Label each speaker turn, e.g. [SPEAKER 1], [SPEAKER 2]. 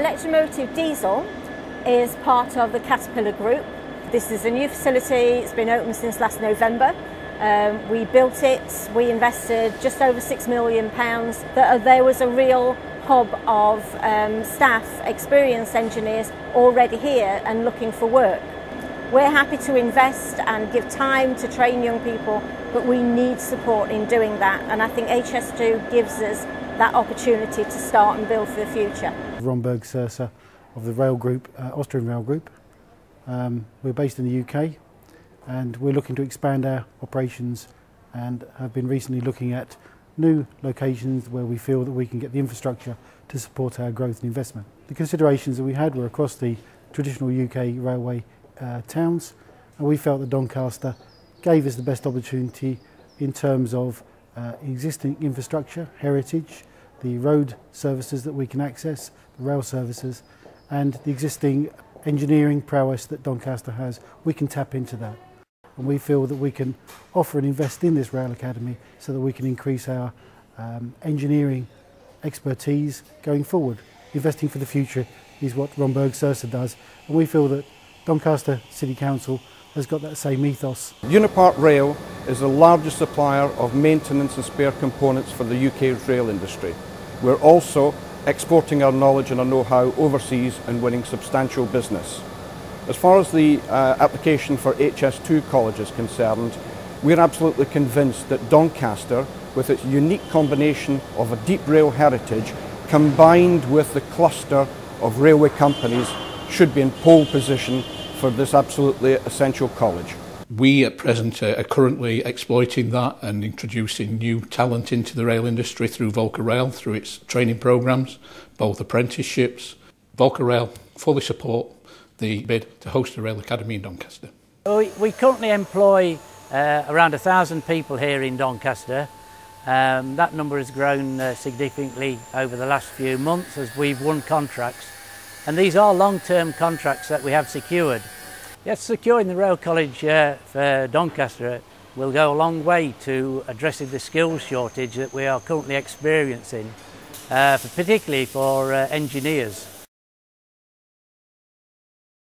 [SPEAKER 1] Electromotive Diesel is part of the Caterpillar Group. This is a new facility, it's been open since last November. Um, we built it, we invested just over £6 million. There was a real hub of um, staff, experienced engineers already here and looking for work. We're happy to invest and give time to train young people, but we need support in doing that. And I think HS2 gives us that opportunity to start and build for the future.
[SPEAKER 2] Rhomberg Sersa of the Rail Group, uh, Austrian Rail Group. Um, we're based in the UK and we're looking to expand our operations and have been recently looking at new locations where we feel that we can get the infrastructure to support our growth and investment. The considerations that we had were across the traditional UK railway uh, towns and we felt that Doncaster gave us the best opportunity in terms of uh, existing infrastructure, heritage, the road services that we can access, the rail services and the existing engineering prowess that Doncaster has, we can tap into that. And we feel that we can offer and invest in this Rail Academy so that we can increase our um, engineering expertise going forward. Investing for the future is what Rhomberg Sersa does, and we feel that Doncaster City Council has got that same ethos.
[SPEAKER 3] Unipart Rail is the largest supplier of maintenance and spare components for the UK's rail industry. We're also exporting our knowledge and our know-how overseas and winning substantial business. As far as the uh, application for HS2 college is concerned, we're absolutely convinced that Doncaster, with its unique combination of a deep rail heritage combined with the cluster of railway companies, should be in pole position for this absolutely essential college.
[SPEAKER 4] We at present are currently exploiting that and introducing new talent into the rail industry through Volker Rail, through its training programs, both apprenticeships. Volker Rail fully support the bid to host a rail academy in Doncaster.
[SPEAKER 5] We currently employ uh, around a thousand people here in Doncaster. Um, that number has grown uh, significantly over the last few months as we've won contracts. And these are long-term contracts that we have secured. Yes, securing the Rail College uh, for Doncaster will go a long way to addressing the skills shortage that we are currently experiencing, uh, particularly for uh, engineers.